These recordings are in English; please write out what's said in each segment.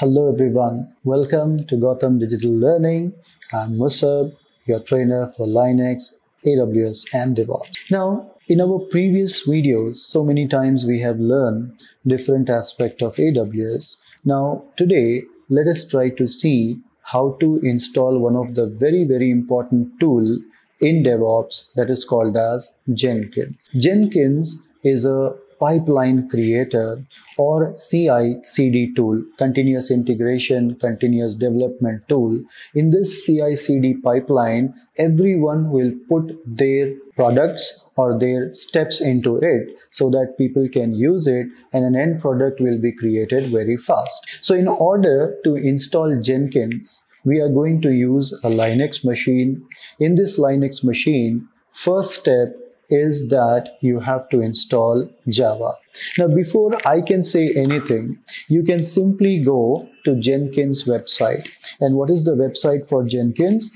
Hello everyone, welcome to Gautham Digital Learning. I'm Musab, your trainer for Linux, AWS and DevOps. Now, in our previous videos, so many times we have learned different aspect of AWS. Now, today, let us try to see how to install one of the very, very important tool in DevOps that is called as Jenkins. Jenkins is a pipeline creator or CI CD tool, continuous integration, continuous development tool. In this CI CD pipeline, everyone will put their products or their steps into it so that people can use it and an end product will be created very fast. So in order to install Jenkins, we are going to use a Linux machine. In this Linux machine, first step is that you have to install Java. Now, before I can say anything, you can simply go to Jenkins website. And what is the website for Jenkins?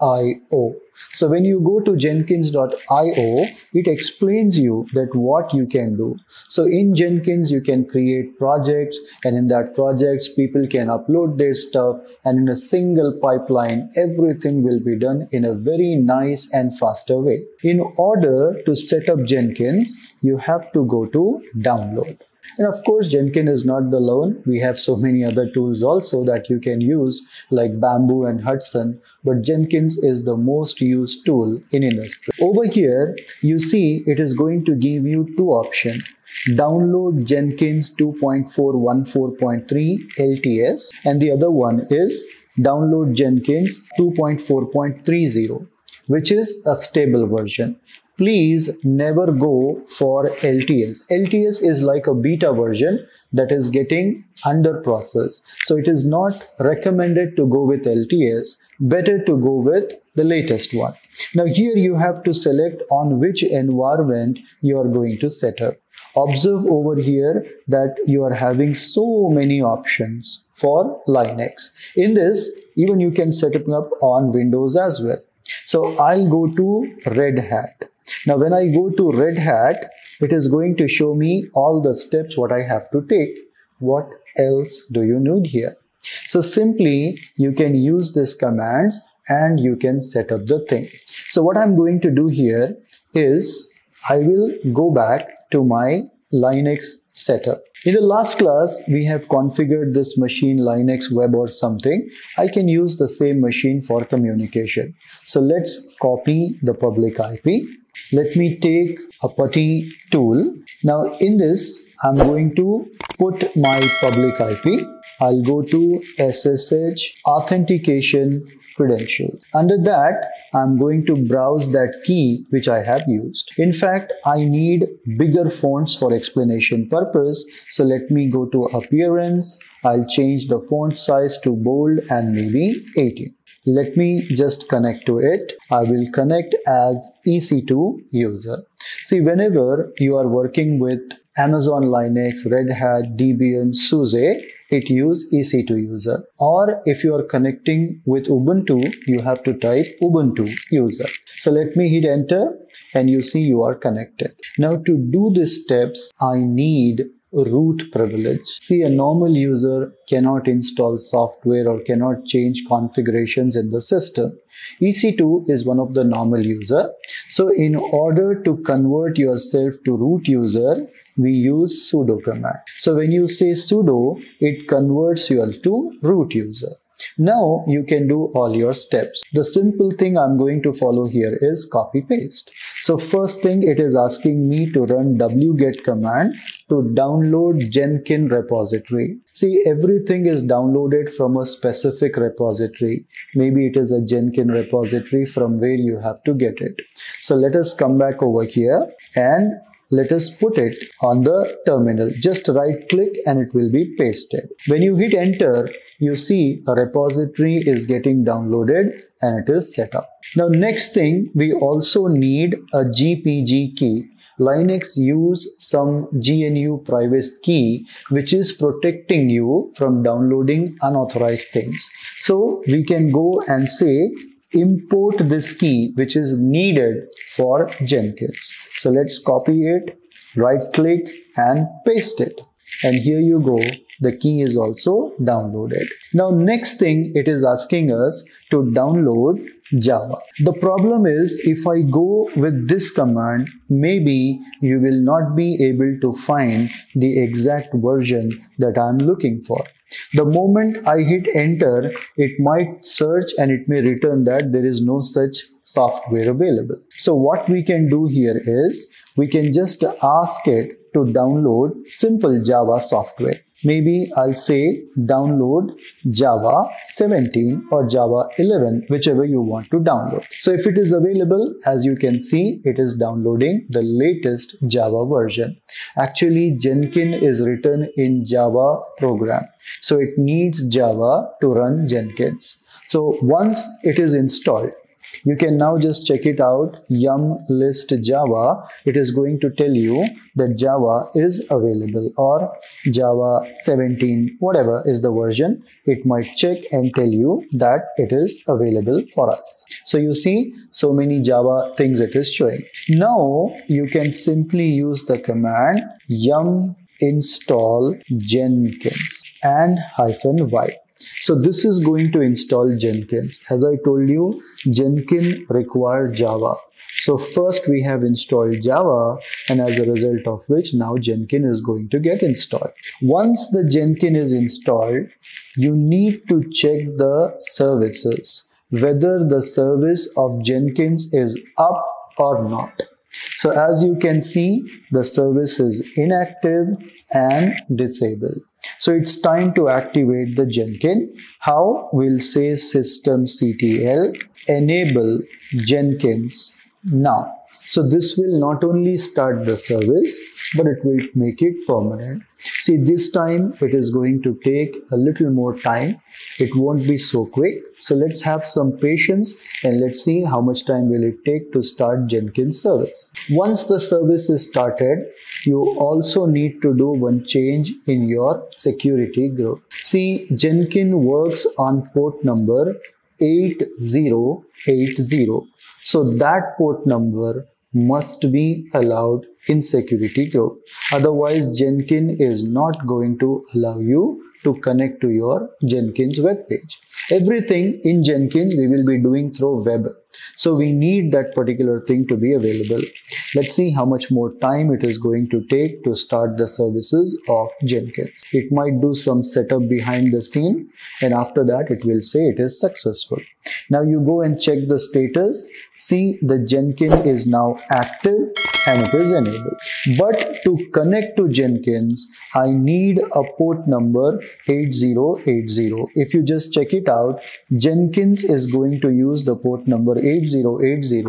Jenkins.io. So when you go to jenkins.io, it explains you that what you can do. So in Jenkins, you can create projects and in that projects, people can upload their stuff and in a single pipeline, everything will be done in a very nice and faster way. In order to set up Jenkins, you have to go to download. And of course, Jenkins is not the lone. We have so many other tools also that you can use like Bamboo and Hudson, but Jenkins is the most used tool in industry. Over here, you see it is going to give you two options. Download Jenkins 2.414.3 LTS and the other one is download Jenkins 2.4.30 which is a stable version please never go for LTS. LTS is like a beta version that is getting under process. So it is not recommended to go with LTS. Better to go with the latest one. Now here you have to select on which environment you are going to set up. Observe over here that you are having so many options for Linux. In this, even you can set up on Windows as well. So I'll go to Red Hat. Now when I go to Red Hat, it is going to show me all the steps what I have to take. What else do you need here? So simply you can use these commands and you can set up the thing. So what I'm going to do here is I will go back to my Linux setup. In the last class, we have configured this machine Linux web or something. I can use the same machine for communication. So let's copy the public IP let me take a putty tool. Now in this, I'm going to put my public IP. I'll go to SSH authentication credentials. Under that, I'm going to browse that key which I have used. In fact, I need bigger fonts for explanation purpose. So let me go to appearance. I'll change the font size to bold and maybe 18. Let me just connect to it. I will connect as EC2 user. See, whenever you are working with Amazon Linux, Red Hat, Debian, SUSE, it use EC2 user. Or if you are connecting with Ubuntu, you have to type Ubuntu user. So let me hit enter and you see you are connected. Now to do these steps, I need root privilege. See, a normal user cannot install software or cannot change configurations in the system. EC2 is one of the normal user. So in order to convert yourself to root user, we use sudo command. So when you say sudo, it converts you to root user. Now you can do all your steps. The simple thing I'm going to follow here is copy paste. So first thing it is asking me to run wget command to download Jenkins repository. See everything is downloaded from a specific repository. Maybe it is a Jenkins repository from where you have to get it. So let us come back over here and let us put it on the terminal. Just right click and it will be pasted. When you hit enter, you see a repository is getting downloaded and it is set up. Now next thing, we also need a GPG key. Linux use some GNU private key which is protecting you from downloading unauthorized things. So we can go and say import this key which is needed for Jenkins. So let's copy it, right click and paste it. And here you go the key is also downloaded. Now next thing it is asking us to download Java. The problem is if I go with this command, maybe you will not be able to find the exact version that I'm looking for. The moment I hit enter, it might search and it may return that there is no such software available. So what we can do here is we can just ask it to download simple Java software maybe I'll say download Java 17 or Java 11 whichever you want to download. So if it is available as you can see it is downloading the latest Java version. Actually Jenkins is written in Java program so it needs Java to run Jenkins. So once it is installed you can now just check it out. Yum list java. It is going to tell you that java is available or java 17 whatever is the version. It might check and tell you that it is available for us. So you see so many java things it is showing. Now you can simply use the command yum install jenkins and hyphen y so this is going to install Jenkins. As I told you, Jenkins require Java. So first we have installed Java and as a result of which now Jenkins is going to get installed. Once the Jenkins is installed, you need to check the services, whether the service of Jenkins is up or not. So as you can see, the service is inactive and disabled. So it's time to activate the Jenkins. How? We'll say systemctl enable Jenkins now. So this will not only start the service, but it will make it permanent. See, this time it is going to take a little more time. It won't be so quick. So let's have some patience and let's see how much time will it take to start Jenkins service. Once the service is started, you also need to do one change in your security group. See, Jenkins works on port number 8080. So that port number must be allowed in security group. Otherwise, Jenkins is not going to allow you to connect to your Jenkins web page. Everything in Jenkins we will be doing through web. So we need that particular thing to be available. Let's see how much more time it is going to take to start the services of Jenkins. It might do some setup behind the scene and after that it will say it is successful. Now you go and check the status. See the Jenkins is now active and it is enabled. But to connect to Jenkins, I need a port number 8080. If you just check it out, Jenkins is going to use the port number 8080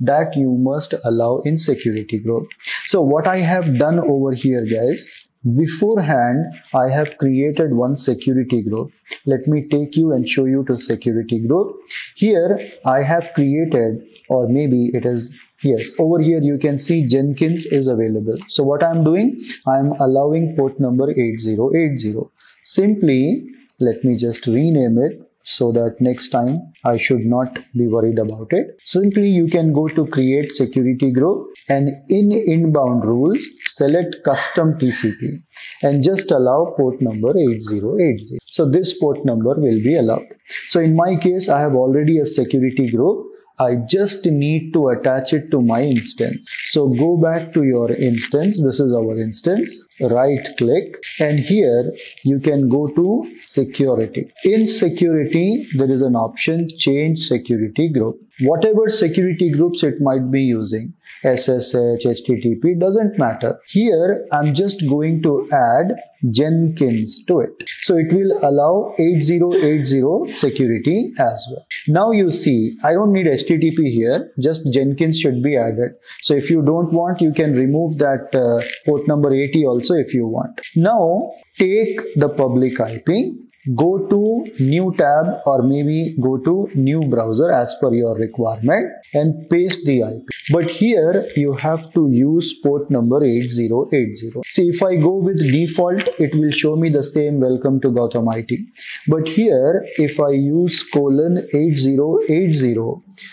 that you must allow in security group. So what I have done over here guys, beforehand I have created one security group. Let me take you and show you to security group. Here I have created or maybe it is yes over here you can see Jenkins is available. So what I'm doing I'm allowing port number 8080. Simply let me just rename it so that next time I should not be worried about it. Simply you can go to create security group and in inbound rules select custom TCP and just allow port number 8080. So this port number will be allowed. So in my case I have already a security group I just need to attach it to my instance. So go back to your instance. This is our instance. Right click and here you can go to security. In security, there is an option change security group. Whatever security groups it might be using, SSH, HTTP, doesn't matter. Here, I'm just going to add Jenkins to it. So it will allow 8080 security as well. Now you see, I don't need HTTP here, just Jenkins should be added. So if you don't want, you can remove that uh, port number 80 also if you want. Now take the public IP go to new tab or maybe go to new browser as per your requirement and paste the IP. But here you have to use port number 8080. See if I go with default it will show me the same welcome to Gautham IT. But here if I use colon 8080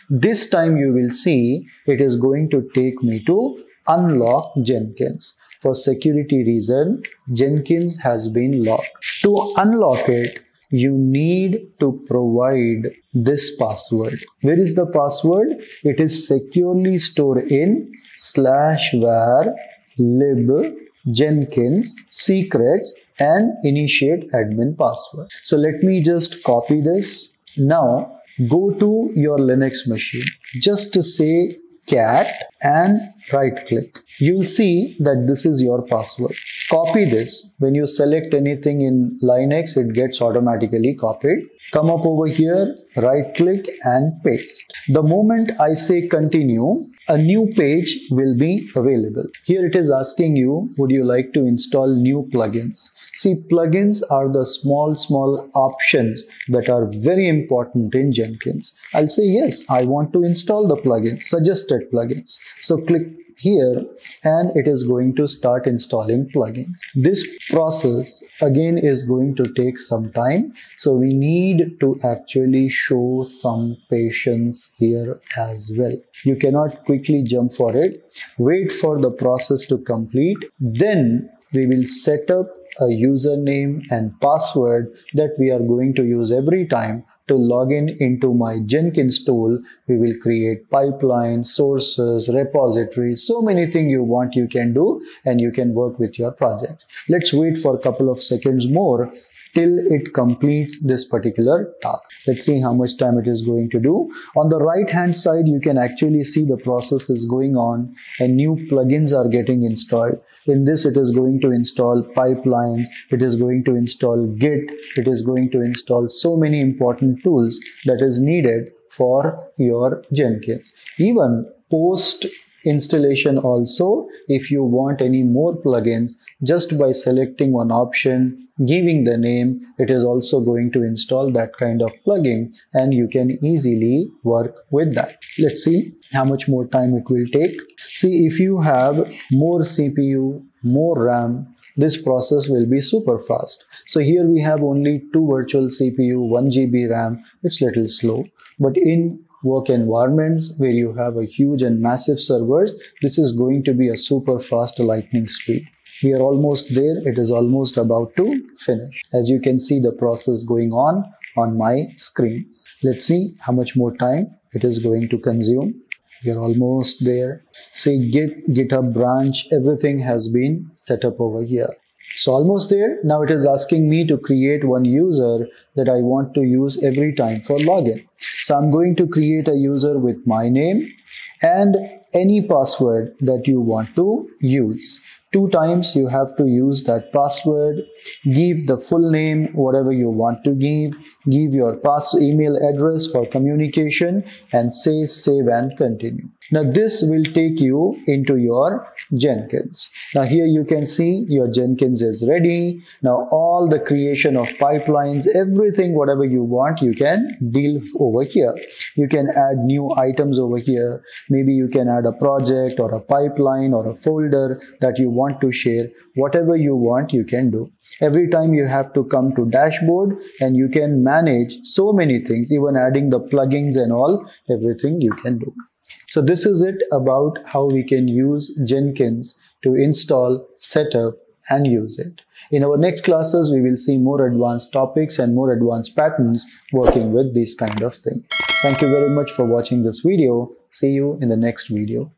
this time you will see it is going to take me to unlock Jenkins. For security reason, Jenkins has been locked. To unlock it, you need to provide this password. Where is the password? It is securely stored in slash var lib Jenkins secrets and initiate admin password. So let me just copy this. Now go to your Linux machine. Just to say cat and right click. You'll see that this is your password. Copy this. When you select anything in Linux, it gets automatically copied. Come up over here, right click and paste. The moment I say continue, a new page will be available. Here it is asking you, would you like to install new plugins? See, plugins are the small, small options that are very important in Jenkins. I'll say, yes, I want to install the plugins, suggested plugins. So click here and it is going to start installing plugins. This process again is going to take some time. So we need to actually show some patience here as well. You cannot quickly jump for it. Wait for the process to complete. Then we will set up a username and password that we are going to use every time to log in into my Jenkins tool, we will create pipelines, sources, repositories, so many things you want you can do and you can work with your project. Let's wait for a couple of seconds more till it completes this particular task. Let's see how much time it is going to do. On the right hand side, you can actually see the process is going on and new plugins are getting installed. In this, it is going to install pipelines, it is going to install Git, it is going to install so many important tools that is needed for your Jenkins. Even post installation also. If you want any more plugins just by selecting one option giving the name it is also going to install that kind of plugin and you can easily work with that. Let's see how much more time it will take. See if you have more cpu more ram this process will be super fast. So here we have only two virtual cpu 1 gb ram. It's little slow. But in work environments where you have a huge and massive servers, this is going to be a super fast lightning speed. We are almost there. It is almost about to finish. As you can see the process going on on my screens. Let's see how much more time it is going to consume. We are almost there. See Git, GitHub branch, everything has been set up over here. So almost there. Now it is asking me to create one user that I want to use every time for login. So I'm going to create a user with my name and any password that you want to use two times you have to use that password give the full name whatever you want to give give your pass email address for communication and say save and continue now this will take you into your jenkins. Now here you can see your jenkins is ready. Now all the creation of pipelines everything whatever you want you can deal over here. You can add new items over here. Maybe you can add a project or a pipeline or a folder that you want to share. Whatever you want you can do. Every time you have to come to dashboard and you can manage so many things even adding the plugins and all everything you can do so this is it about how we can use jenkins to install set up and use it. In our next classes we will see more advanced topics and more advanced patterns working with this kind of thing thank you very much for watching this video. See you in the next video